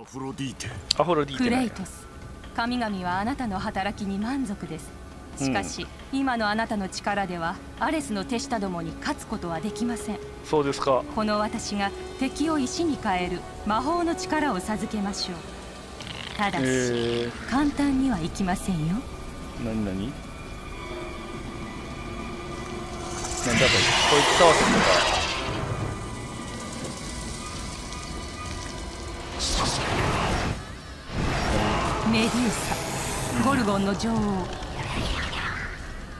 アフロディーテ。アフロディーテ。クレイトス。神々はあなたの働きに満足です。しかし、今のあなたの力ではアレスの手下どもに勝つことはできません。そうですか。この私が敵を石に変える魔法の力を授けましょう。ただし、え。簡単にはいきませんよ。ー、なになだこれ？こいつ倒せとかメデューサゴルゴンの女王。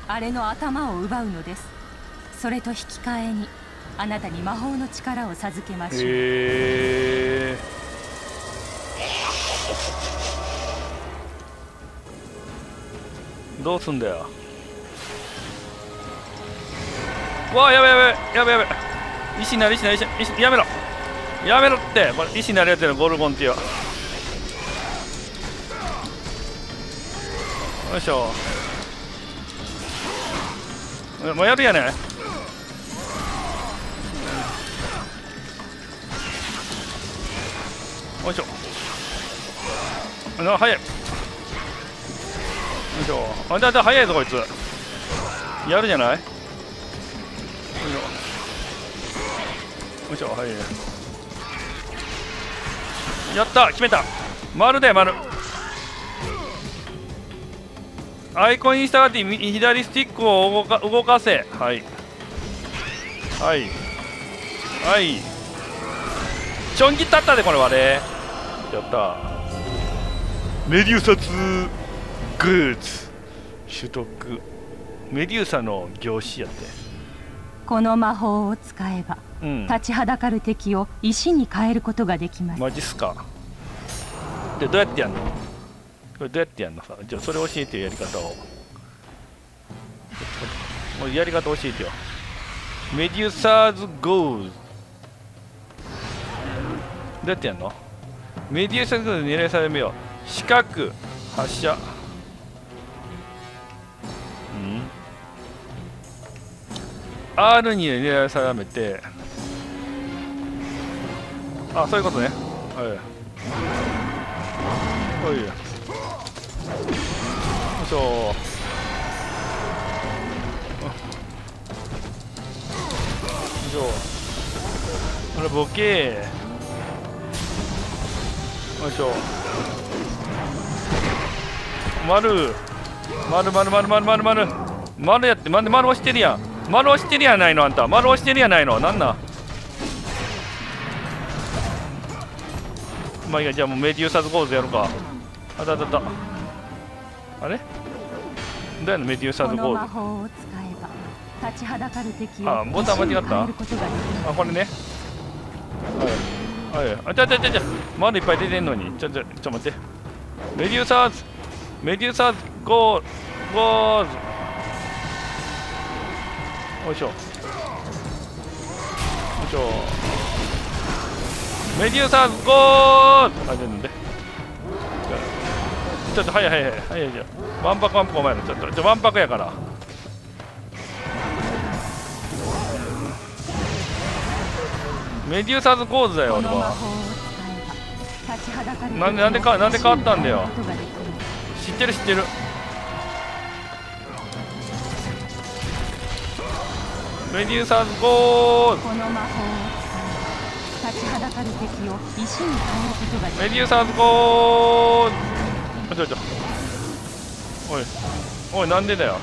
あれの頭を奪うのです。それと引き換えにあなたに魔法の力を授けましょう、どうすんだよ。わあやべやべやべやべ石になる石になる石になるやめろ。やめろってこれ石になるやつやろゴルゴンってよいしょもうやるやね。よいしょ。あ早い。よいしょ。あだだ早いぞこいつ。やるじゃない？よいしょ。よいしょはい。やった決めた。丸だよ丸アイコンに従って右左スティックを動か動かせ。はい。はい。はい。ちょん切ったったでこれはね。やった。メデューサツグッズ取得メデューサの業種やって。この魔法を使えばうん。立ちはだかる敵を石に変えることができます。マジっすか。でどうやってやんの？これどうやってやんのさ？じゃあそれ教えてよやり方を。もうやり方教えてよ。メデューサーズゴーズどうやってやんの？メデューサーズゴーズ狙い定めよう。四角。発射。うん。R に狙い定めて。あそういうことね。はい。はい。しょよいしょあれボケ。よいしょ丸。丸丸丸丸丸丸。丸やって丸丸押してるやん。丸押してるやないのあんた。丸押してるやないの。なんなまあいいや。じゃあもうメデューサズゴーズやるか。あたたた。あれ？どうやるの Medusa's Gaze 魔法を使えば立ちはだかる敵をあボタン間違った。あこれね。はい。はい。あちゃちゃちゃちゃ丸いっぱい出てんのに。ちょちょちょ待って。 Medusa's。 Medusa's Gaze よいしょ。よいしょ。 Medusa's Gaze あじゃなんで。ちょっと早い早い早い。早いじゃんわんぱくわんぱくお前らちょっと。ちょわんぱくやから。メデューサーズゴーズだよこ俺はなんでなんでかなんで変わったんだよ。知ってる知ってる。メデューサーズゴーズこの魔法を使えば立ちはだかる敵を石に変えることができメデューサーズゴーズちょちょおい。おいなんでだよ。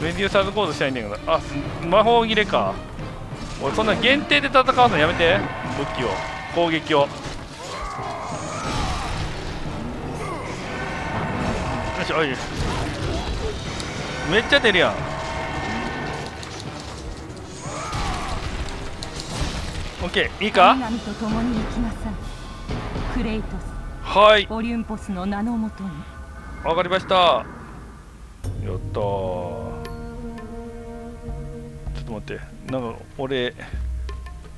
メデューサーズゴーズしたいんだけど。あ魔法切れか。おいそんな限定で戦うのやめて。武器を。攻撃を。よしおい。めっちゃ出るやん。オッケーいいか？はい。ス。オリュンポスの名のもとにわかりました。やったー。ちょっと待って。なんか俺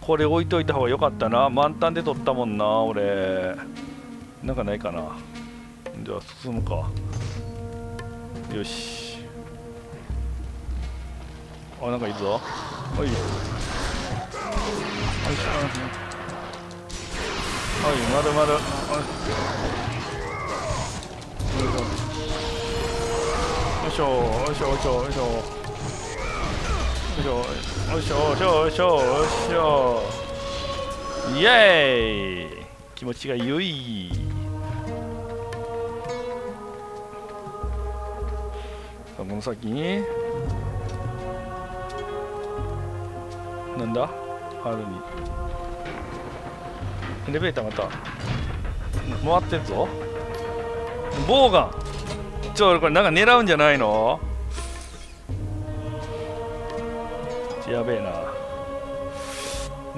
これ置いといた方が良かったな。満タンで取ったもんな俺。なんかないかな。じゃあ進むか。よし。あなんかいいぞ。はい。よい。しょまるまるよい。しょよいしょよいしょよいしょよいしょよいしょよいしょよいしょイエーイ気持ちが良いさあこの先になんだあるにエレベーターまた回ってるぞボウガンちょこれなんか狙うんじゃないのやべえな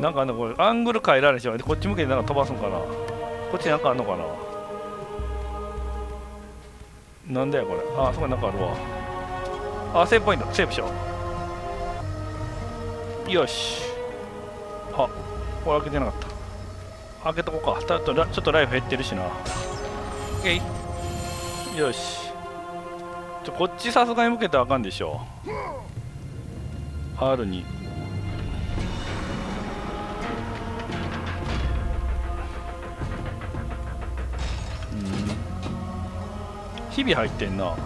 なんかあのこれアングル変えられちゃうでこっち向けてなんか飛ばすんかなこっちなんかあんのかななんだよこれあそこになんかあるわあセーブポイントセーブしようよしあこれ開けてなかった開けとこうかちょっとライフ減ってるしな OK よし。ちょこっちさすがに向けたらあかんでしょ R に。うん。日々入ってんな。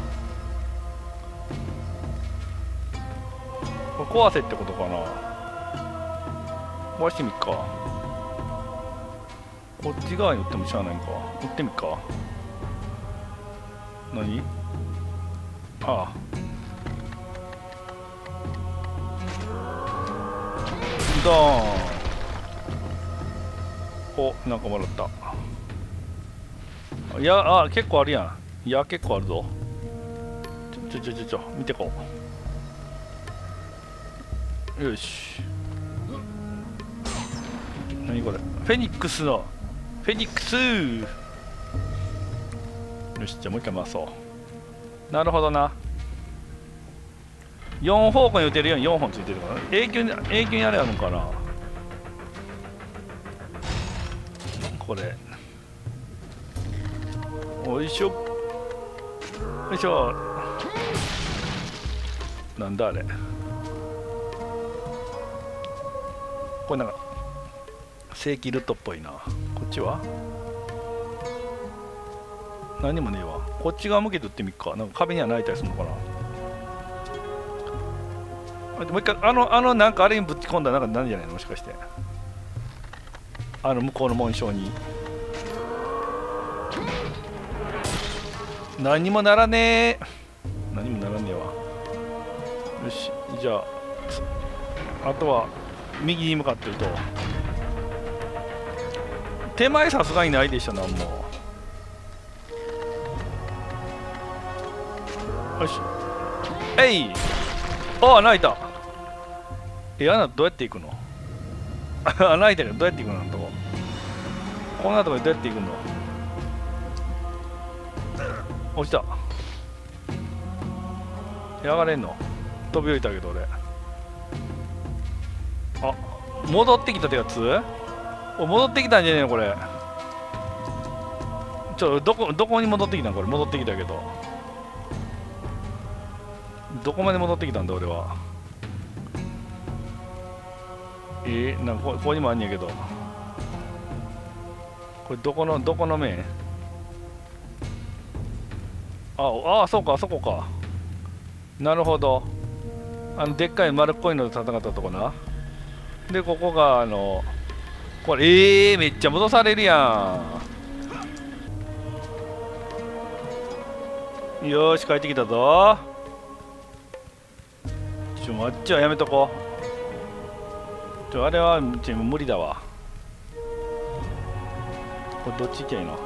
これ壊せってことかな。壊してみっか。こっち側に打ってもしゃあないんか。打ってみっか。何？ああ。ドーン。おなんかもらった。いやあ結構あるやん。いや結構あるぞ。ちょちょちょちょ見てこう。よし。何これ？フェニックスの。フェニックス。よしじゃあもう一回回そう。なるほどな。4方向に打てるように4本ついてるから。永久に永久にあれあるのかな。これ。おいしょ。よいしょ。なんだあれ。これなんか正規ルートっぽいな。こっちは？何もねえわ。こっち側向けて打ってみっか。なんか壁には泣いたりするのかな。もう一回あのあのなんかあれにぶち込んだなんかなんじゃないの？もしかして。あの向こうの紋章に。何もならねえ。何もならねえわ。よしじゃああとは右に向かってると手前さすがにないでしょなんも。よし。えい。ああ泣いた。え穴どうやって行くの？穴開いてるどどうやって行くのとこ。こんなとこでどうやって行くの？落ちた。やがれんの？飛び降りたけど俺。あ戻ってきたってやつ？お戻ってきたんじゃねえのこれ。ちょどこどこに戻ってきたん？これ。戻ってきたけど。どこまで戻ってきたんだ俺は。えー、なんかここにもあんねやけど。これどこのどこの面？ああそうかあそこか。なるほど。あのでっかい丸っこいので戦ったとこな。でここがあのこれえー、めっちゃ戻されるやん。よし帰ってきたぞ。ちょ待っちゃやめとこちょあれはちょ無理だわ。これどっち行きゃいいの？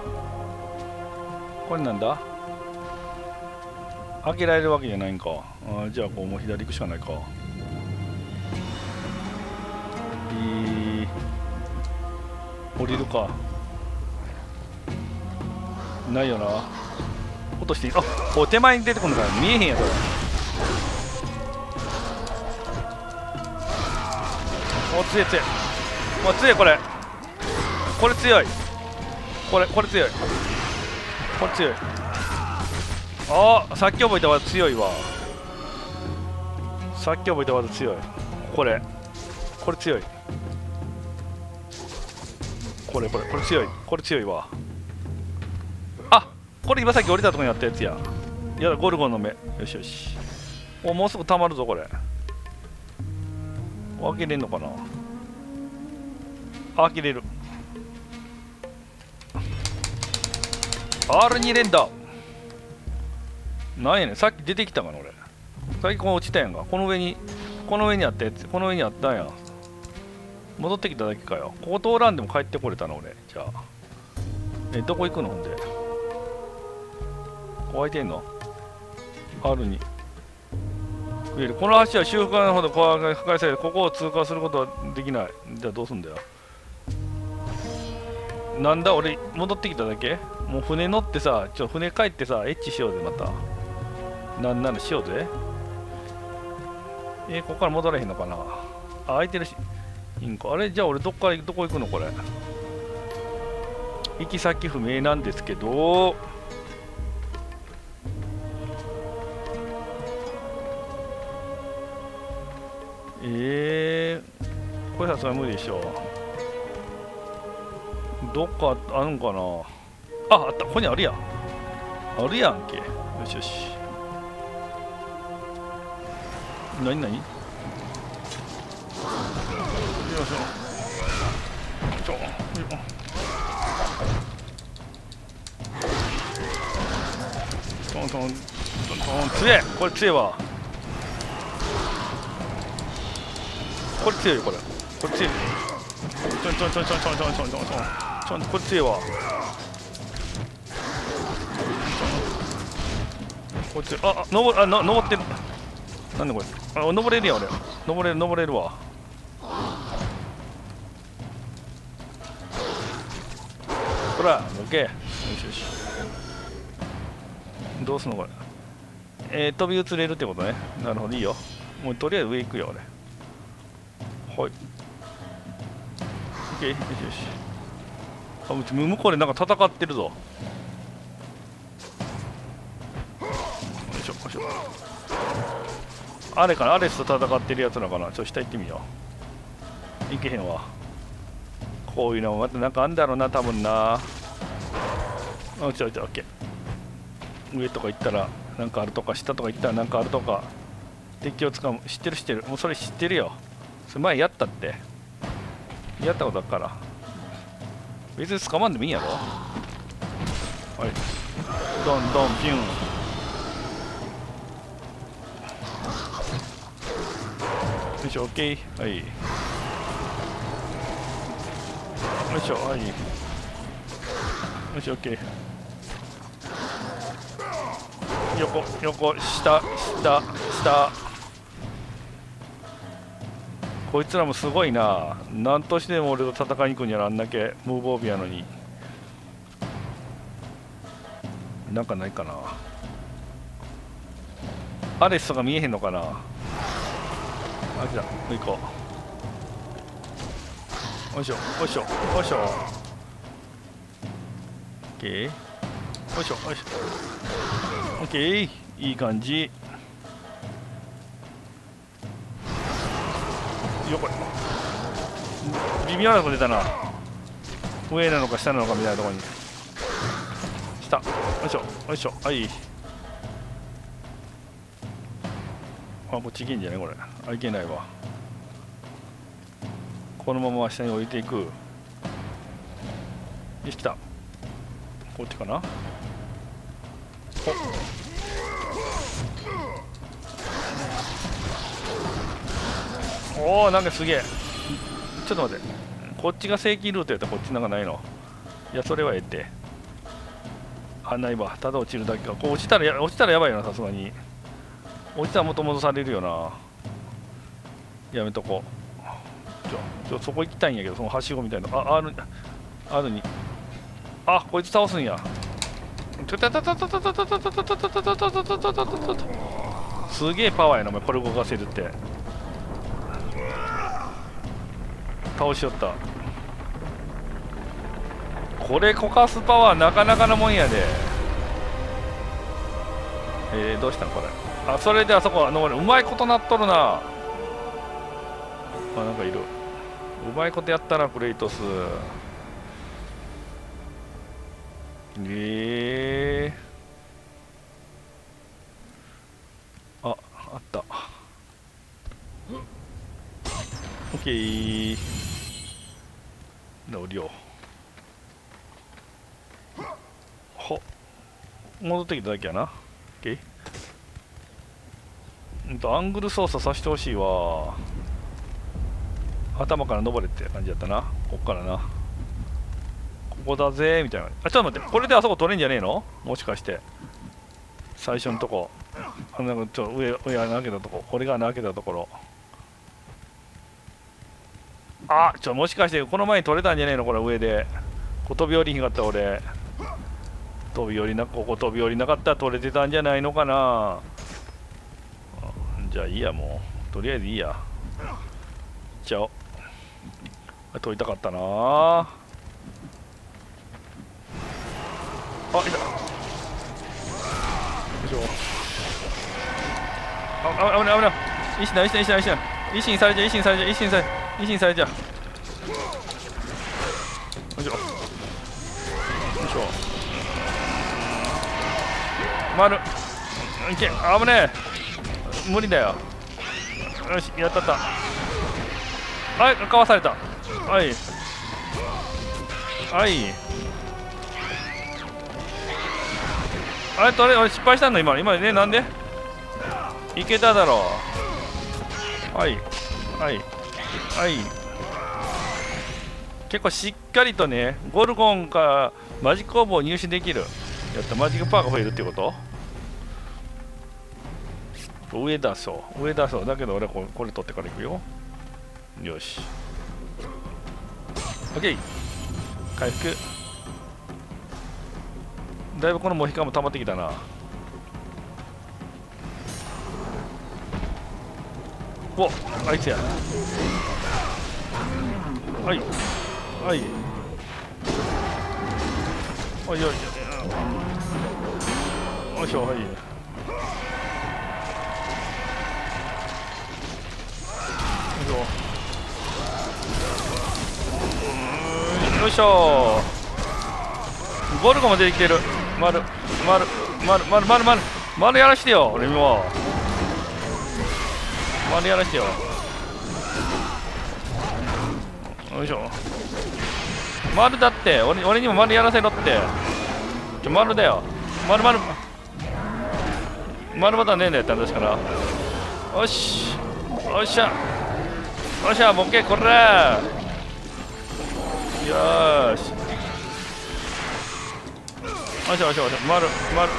これなんだ？開けられるわけじゃないんか。あじゃあこうもう左行くしかないか。い降りるか。ないよな。落としていい。あお手前に出てくるか。ら見えへんやそれ。お強い強い。お強いこれ。これ強い。これこれ強い。これ強い。あさっき覚えた技強いわ。さっき覚えた技強い。これ。これ強い。これこれ。これ強い。これ強いわ。あこれ今さっき降りたとこにあったやつや。やだゴルゴンの目。よしよし。おもうすぐ溜まるぞこれ。開けれんのかな？開けれる R2 連打。なんやねん。さっき出てきたかな俺。さっきここ落ちたやんか。この上にこの上にあったやつ。この上にあったんや。戻ってきただけかよ。ここ通らんでも帰ってこれたな俺。じゃあ。えどこ行くの？ほんで。ここ開いてんの？R2 この橋は修復のほど破壊されここを通過することはできない。じゃあどうすんだよ。なんだ？俺戻ってきただけ？もう船乗ってさちょっと船帰ってさエッチしようぜまた。なんならしようぜ。えー、ここから戻れへんのかな？あ空いてるし。いいんかあれ？じゃあ俺どっからどこ行くの？これ。行き先不明なんですけど。えー、これさすが無理でしょどっかあるんかな。ああった。ここにあるやん。あるやんけ。よしよし。なになによいしょ。ちょトントントントン強えこれ強えわこれ強いよこれ。これ強いち。ょんちょんちょんちょんちょんちょんちょんちょんちょん。ちょんこれ強いわこっち。ああ登あの登ってる。なんでこれ。あ登れるやん俺。登れる登れるわ。ほらオッケーよしよし。どうすんのこれ。えー、飛び移れるってことね。なるほどいいよ。もうとりあえず上行くよ俺。はい。OK よしよしあうち向こうでなんか戦ってるぞ。よいしょよいしょ。あれかなアレスと戦ってるやつなのかな。ちょっと下行ってみよう。行けへんわ。こういうのもまたなんかあんだろうな多分な。あちょちょオッケー上とか行ったらなんかあるとか下とか行ったらなんかあるとか。敵をつかむ。知ってる知ってる。もうそれ知ってるよ。それ前やったって。やったことあるから。別に捕まんでもいいやろ。はい。ドンドンピュン。よいしょ OK はい。よいしょはい。よいしょ OK 横横下下下こいつらもすごいな。何としても俺と戦いに行くんやらあんだけ。ムーボービアのに。なんかないかな。アレスとか見えへんのかな。あ来た。行こう。よいしょよいしょよいしょ。OK よいしょよいしょ。OK いい感じ。よこれ。微妙なとこ出たな。上なのか下なのかみたいなとこに。下。よいしょ。よいしょ。はい。あこっち行けんじゃないこれ。あいけないわ。このまま下に降りていく。よし来た。こっちかな。おおおなんかすげえ。ちょっと待って。こっちが正規ルートやったらこっちなんかないの？いやそれはええって。あないわ。ただ落ちるだけか。こう落ちたらや落ちたらやばいよなさすがに。落ちたらもっと戻されるよな。やめとこう。ちょちょそこ行きたいんやけどそのはしごみたいな。ああるあるに。あこいつ倒すんや。すげえパワーやなお前これ動かせるって倒しよった。これこかすパワーなかなかのもんやで。えー、どうしたんこれ？あそれであそこあのうまいことなっとるな。あなんかいる。うまいことやったなクレイトス。えー、ああった。オッケー。ッケー乗りよほ戻ってきただけやな。オッケーうんとアングル操作させてほしいわ。頭から登れって感じやったな。こっからな。ここだぜみたいな。あちょっと待って。これであそこ取れんじゃねえの？もしかして。最初のとこ。あなんかちょ上上穴開けたとこ。これが穴開けたところ。あちょもしかしてこの前に取れたんじゃねえの？これ上で。こ飛び降りひんかった俺。飛び降りなここ飛び降りなかったら取れてたんじゃないのかな。じゃあいいやもう。とりあえずいいや。じゃあ取りたかったな。あいた。よいしょ。あ危ない危ない。石だ石だ石だ石だ石にされちゃう石にされちゃう石にされ石にされちゃう。よいしょ。よいしょ。丸いけ。危ねえ。無理だよ。よしやったった。はいかわされた。はい。はい。あれとれ俺失敗したの？今。今ねなんで？いけただろう。はい。はい。はい。結構しっかりとねゴルゴンかマジックオーブを入手できる。やったマジックパワーが増えるってこと？上だそう。上だそう。だけど俺ここれ取ってからいくよ。よし。OK 回復。だいぶこのモヒカンも溜まってきたな。おあいつや。はい。はい。おいおいよいしょはい。よいしょ。ゴルゴも出てきてる。丸丸丸丸丸丸丸やらしてよ俺も。丸やらしてよ。よいしょ。丸だって。俺俺にも丸やらせろって。ちょ丸だよ。丸丸。丸まだねえんだよって話から。よし。よっしゃ。よっしゃボケこら。よし。よしよしよし丸丸。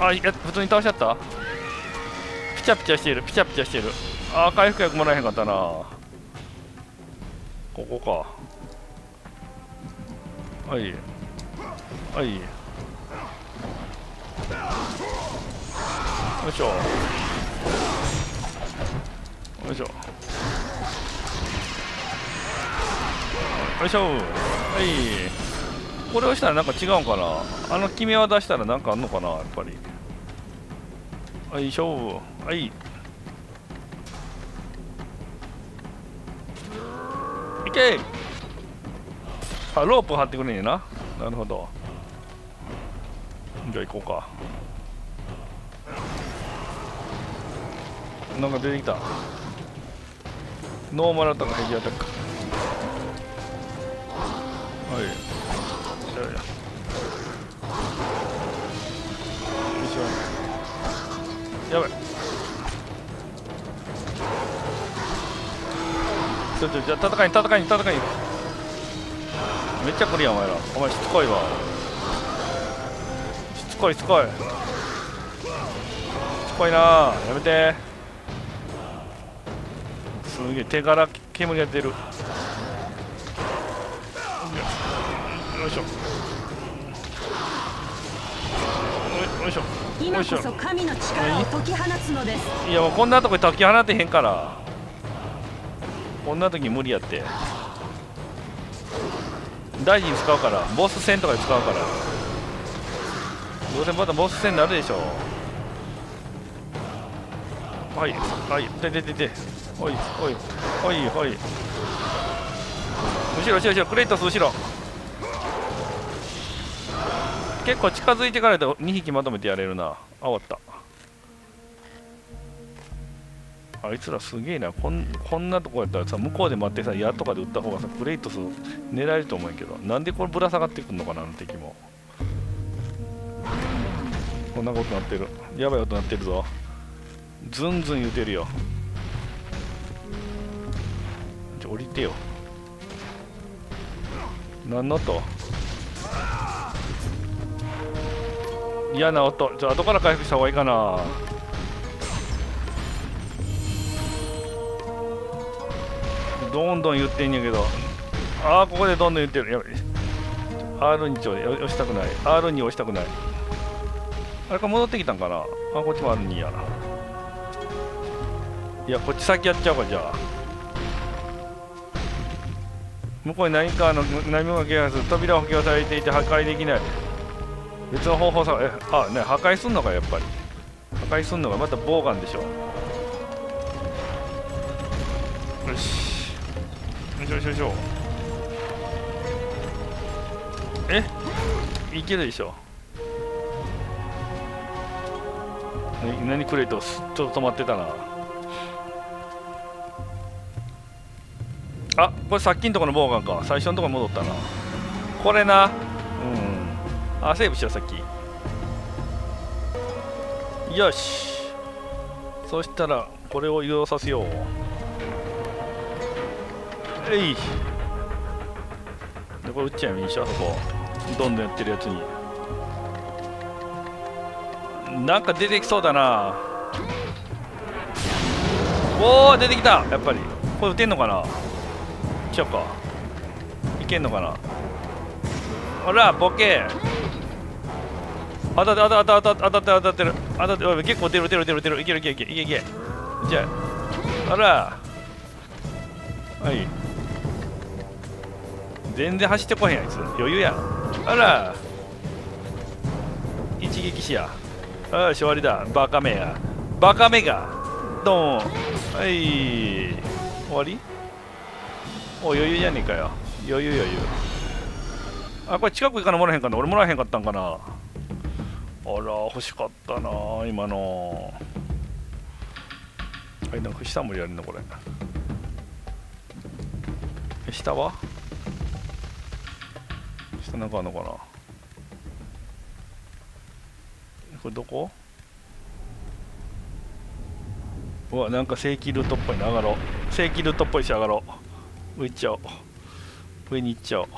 あいや普通に倒しちゃった？チャピチャしているピチャピチャしている。あー回復薬もらえへんかったな。ここか。はい。はい。よいしょ。よいしょ。よいしょ。はい。これをしたらなんか違うんかな。あの決め技したらなんかあんのかなやっぱり。はい勝負はいいけあロープ張ってくれんやななるほどじゃあ行こうかなんか出てきたノーマルアタックヘビアタックはい。よいしょ。よいしょ。やばい。ちょちょじゃあ戦いに戦いに戦いに。めっちゃ来るやんお前ら。お前しつこいわ。しつこいしつこい。しつこいなやめて。すげえ手柄煙が出る。よいしょよいしょ今こそ神の力を解き放つのですいやもうこんなとこ解き放てへんからこんな時無理やって。大事に使うからボス戦とかで使うから。どうせまたボス戦になるでしょはいはいででででおいおいおいおい。後ろ後ろ後ろクレイトス後ろ。結構近づいてからと2匹まとめてやれるな。あ終わった。あいつらすげえな。こんこんなとこやったらさ向こうで待ってさ矢とかで撃った方がさクレイトス狙えると思うんやけどなんでこれぶら下がってくんのかなあの敵も。こんなことなってる。やばい音なってるぞ。ズンズン言うてるよ。ちょ降りてよ。何の音？嫌な音。ちょ後から回復した方がいいかな。どんどん言ってんやけど。ああここでどんどん言ってる。やばい。R にちょ押したくない。R に押したくない。あれか戻ってきたんかな。あこっちもあるにやいやこっち先やっちゃうかじゃあ。向こうに何かの何もがけがする扉を補強されていて破壊できない。別の方法さえあね破壊すんのかやっぱり。破壊すんのがまたボウガンでしょ。よし。よしよしよしよえ？いけるでしょな何クレイトスちょっと止まってたな。あこれさっきのとこのボウガンか。最初のとこに戻ったな。これな。うん。あセーブしようさっき。よし。そしたらこれを移動させよう。えいでこれ撃っちゃえばいいでしょそこ。どんどんやってるやつに。なんか出てきそうだな。おお出てきた。やっぱり。これ撃てんのかな。ちゃうか。いけんのかな。ほらボケ。当たって当たって当たって当たって当たってる。当たっておい結構出る出る出る出る。いけるいけるいける。いけいけ。じゃあほら。はい。全然走ってこへんやつ余裕や。あら。一撃死やよし終わりだ。バカめや。バカめが。ドン。はい。終わり？お余裕じゃねえかよ。余裕余裕。あこれ近く行かなもらへんかな俺もらへんかったんかな。あら欲しかったな今の。はいなんか下もやるのこれ。下は？下なんかあんのかな？これどこ？うわなんか正規ルートっぽいな上がろう。正規ルートっぽいし上がろう。上行っちゃおう。上に行っちゃおう。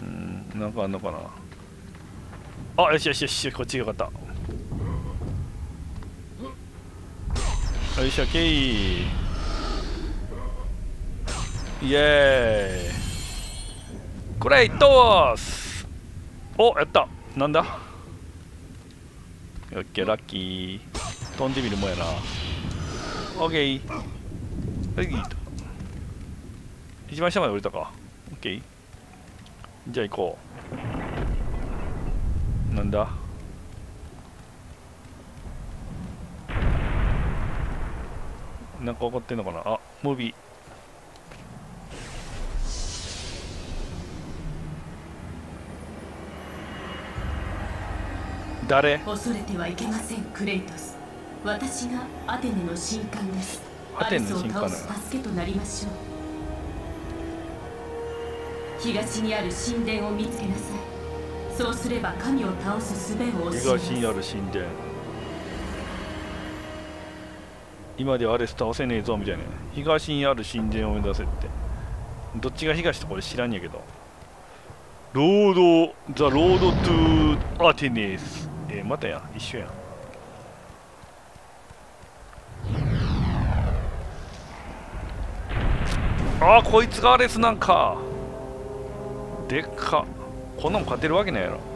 うんなんかあんのかな？あよしよしよしこっちがよかった。よいしょけいイエーイクレイトスおやった!なんだ?オッケーラッキー飛んでみるもんやな.オッケーはい一番下まで降りたか。オッケーじゃあ行こう。なんだ?なんか起こってんのかな？あムービー。誰？恐れてはいけませんクレイトス。私がアテネの神官です。アテネの神官助けとなりましょう。東にある神殿を見つけなさい。そうすれば神を倒す術を教えます。東にある神殿今ではアレス倒せねえぞみたいな。東にある神殿を目指せって。どっちが東とこれ知らんやけど。 Road the Road to Athens えー、またや一緒やん。あーこいつがアレスなんか。でっか。こんなもん勝てるわけないやろ。